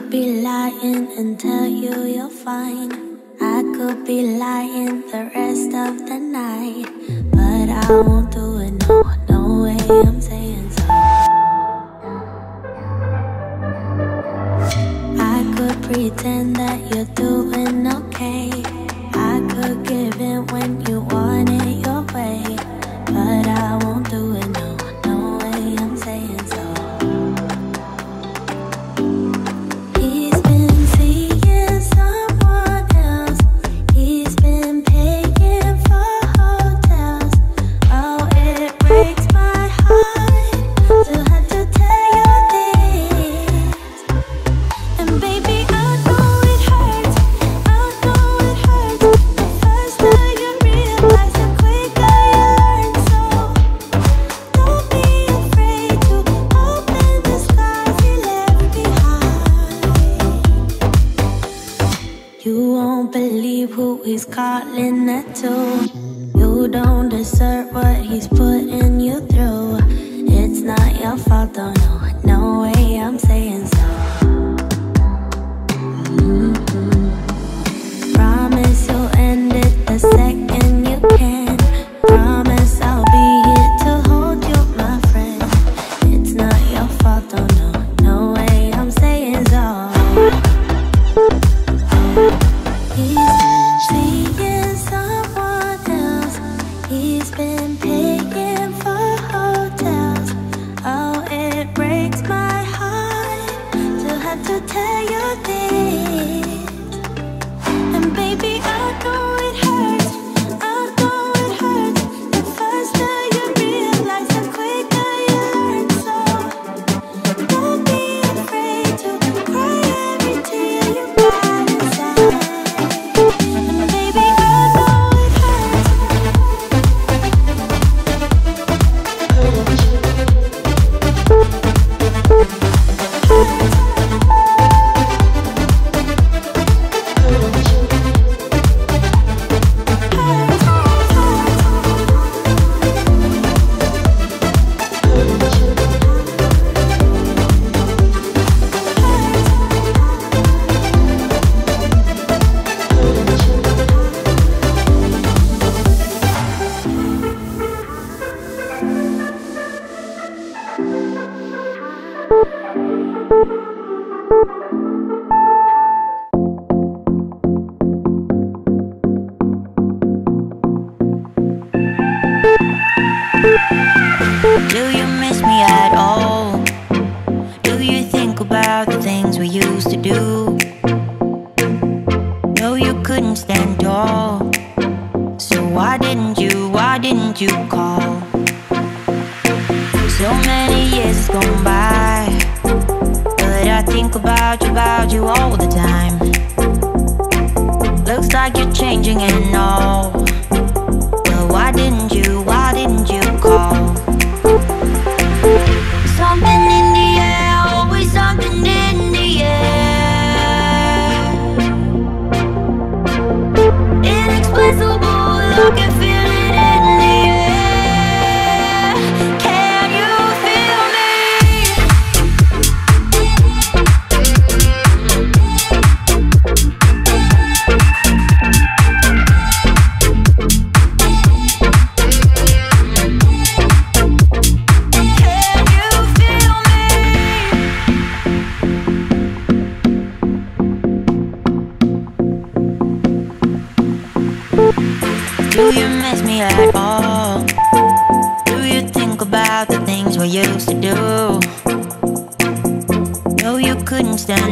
could be lying and tell you you're fine. I could be lying the rest of the night. But I won't do it, no, no way I'm saying so. I could pretend that you're. that too. You don't deserve what he's putting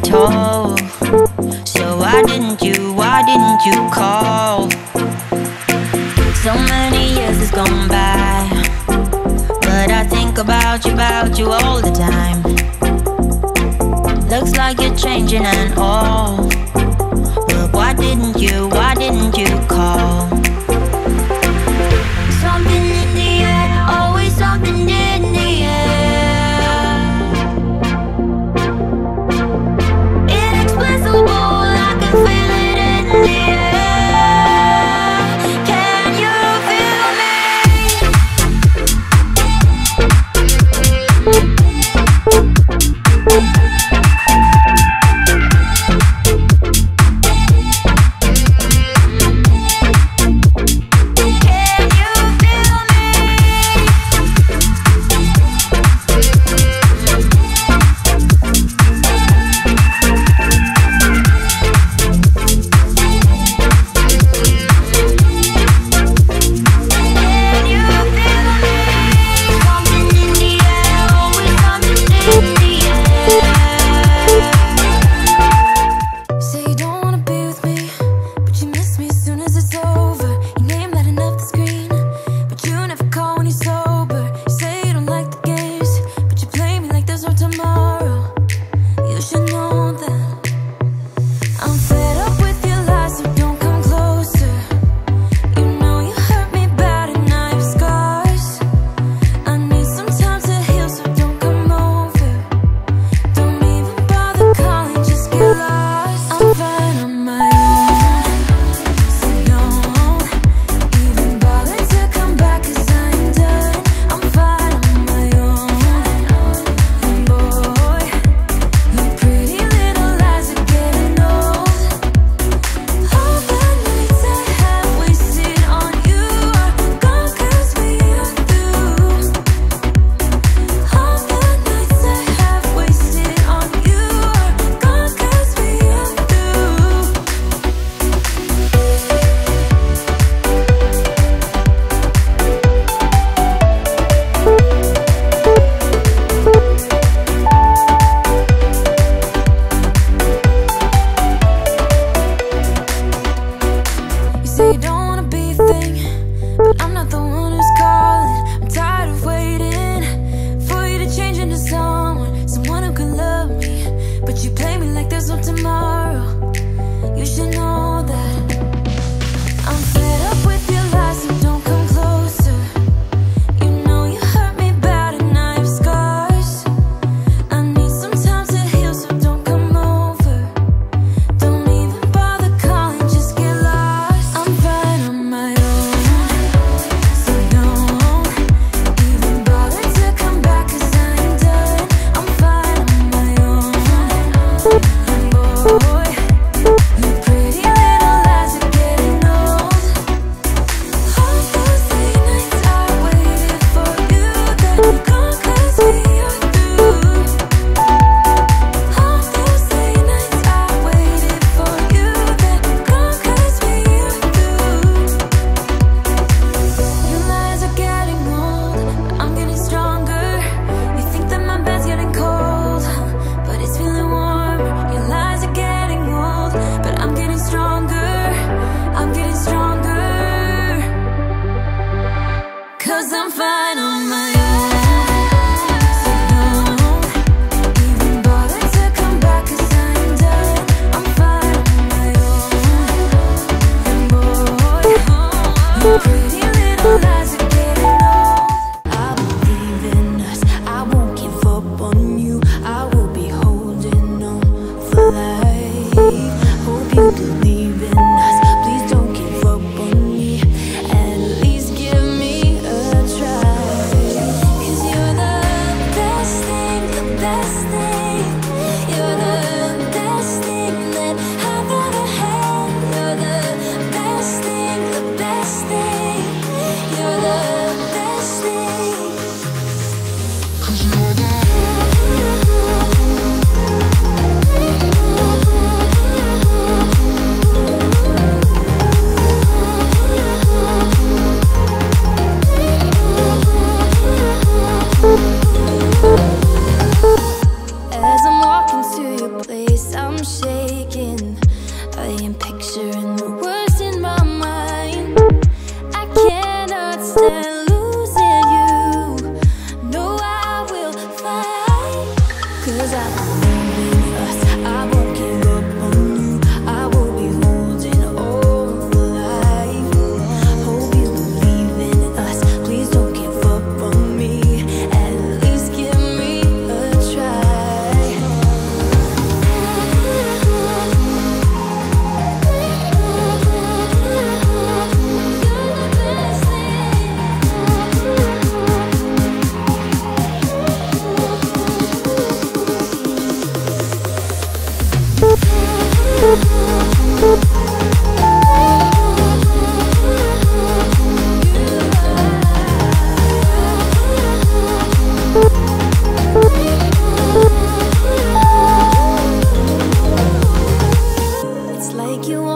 wasn't. So why didn't you, why didn't you call? So many years has gone by. But I think about you, about you all the time. Looks like you're changing and all. But why didn't you, why didn't you call? cause I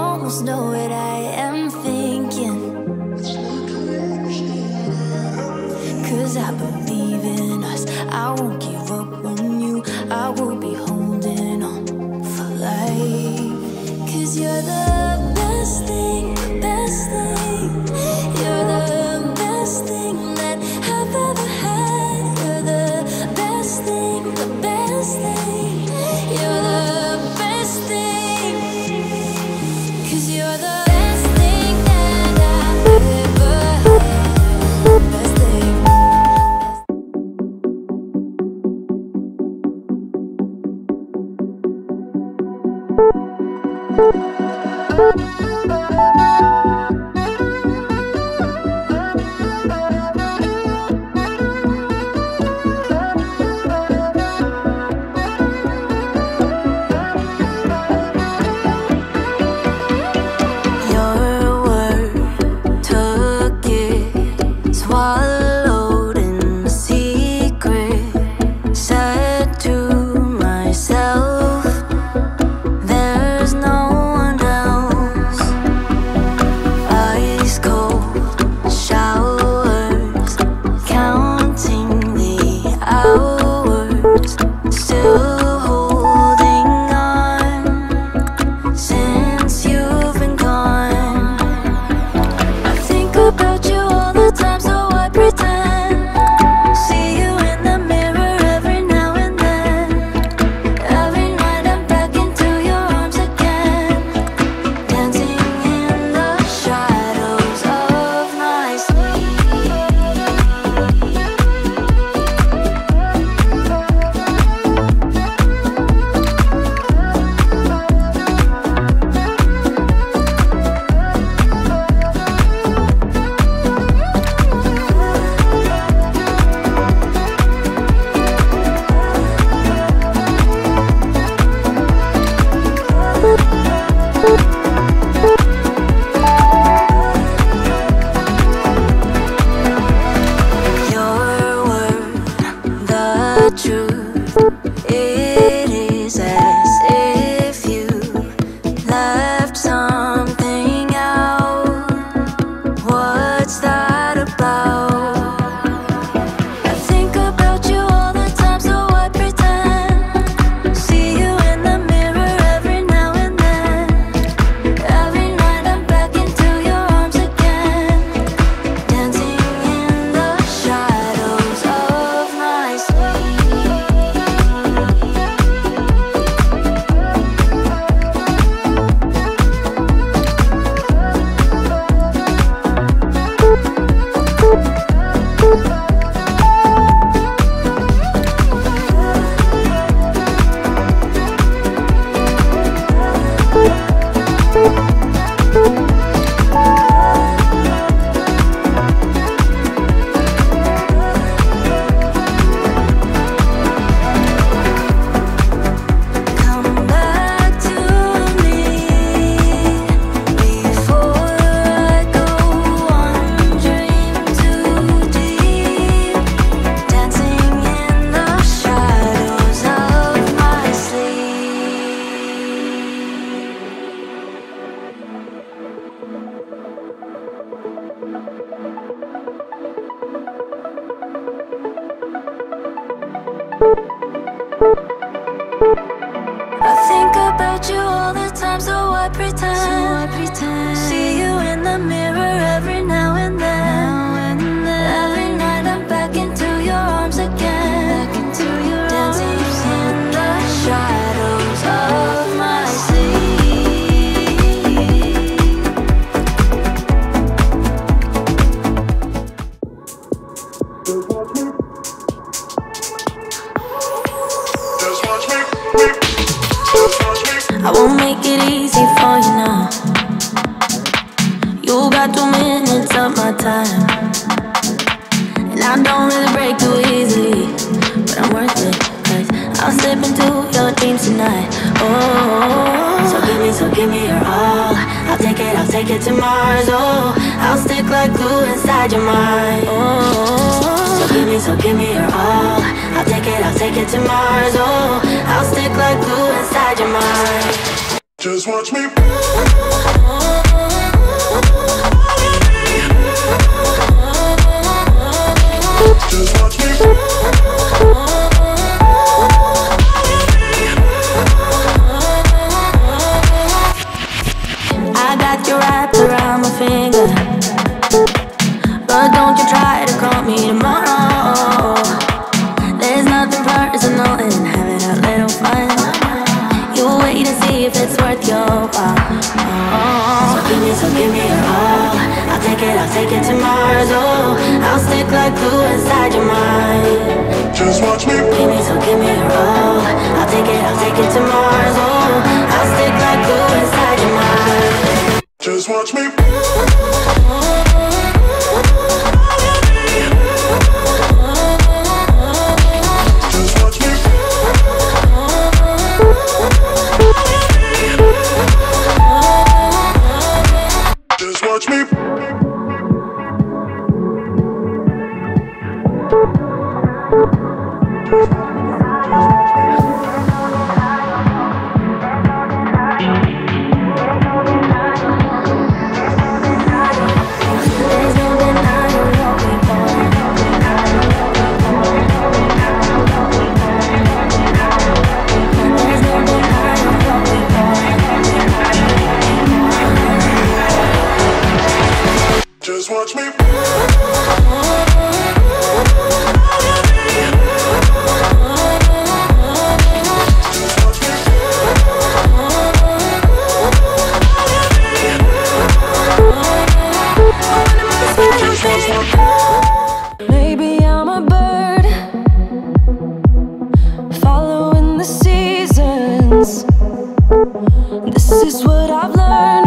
almost know what I am thinking. Cause I believe in us, I won't give. I won't make it easy for you now. You got two minutes of my time. And I don't really break too easily. But I'm worth it, cause I'll slip into your dreams tonight. Oh, so give me, so give me your all. I'll take it, I'll take it to Mars. Oh, I'll stick like glue inside your mind. Oh, so give me, so give me your all. I'll take it, I'll take it to Mars. Oh, I'll stick like glue inside your mind. Just watch me. Oh, oh, oh, the seasons. This is what I've learned.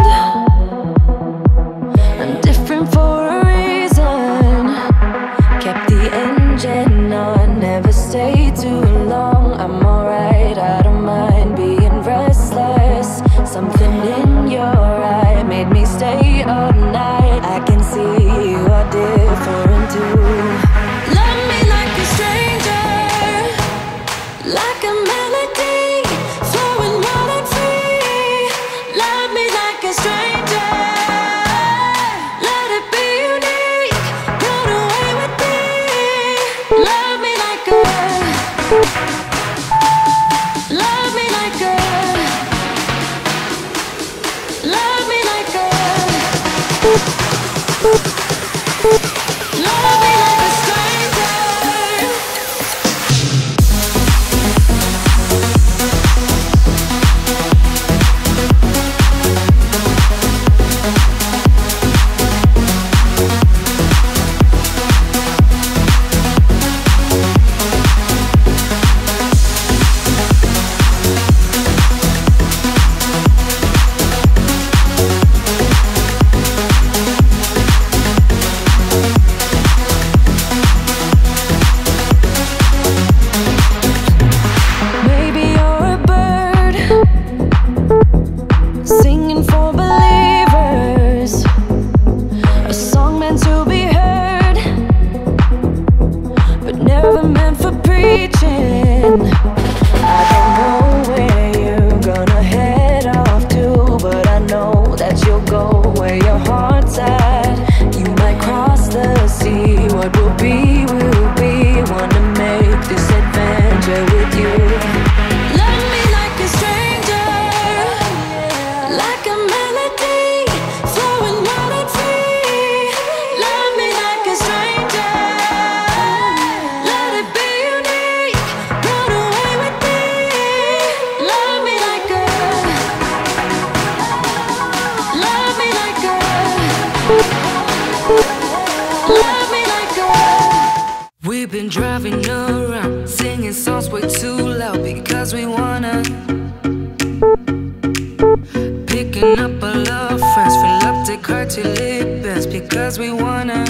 because we wanna,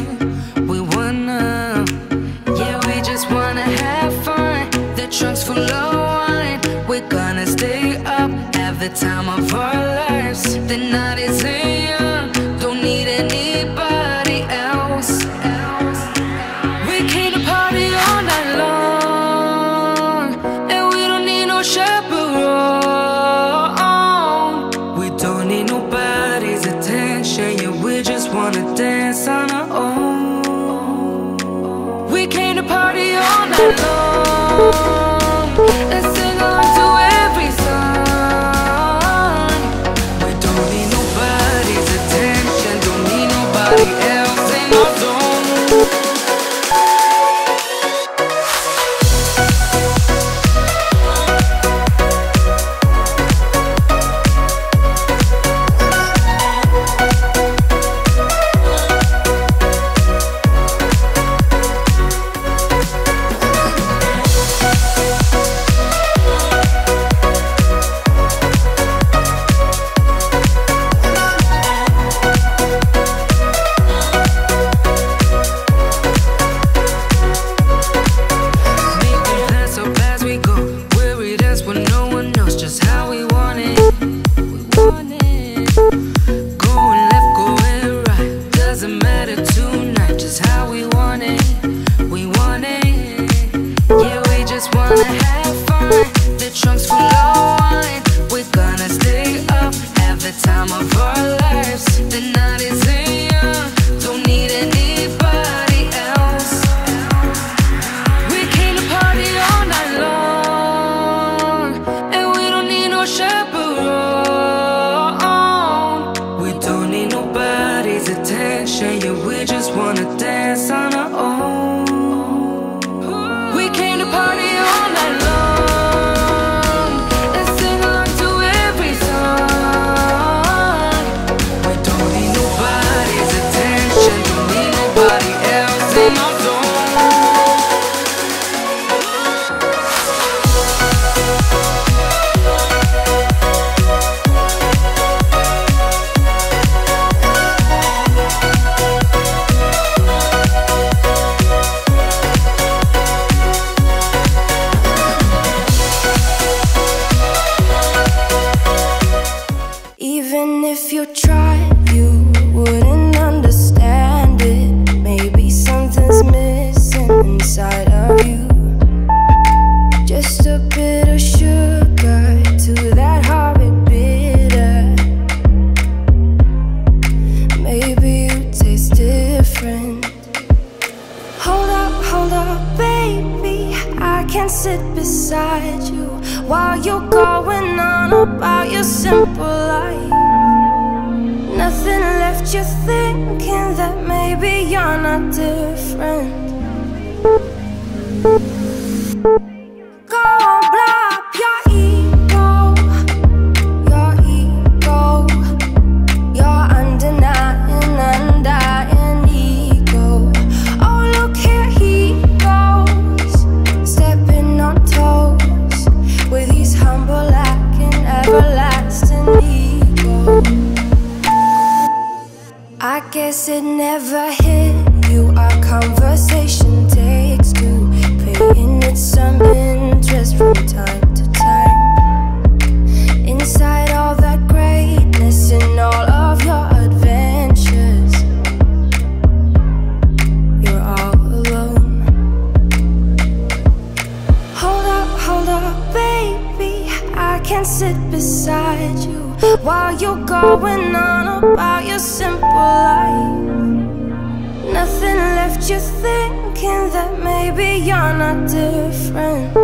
we wanna. Yeah, we just wanna have fun. The trunk's full of wine. We're gonna stay up, have the time of our lives. The night you thinking that maybe you're not different?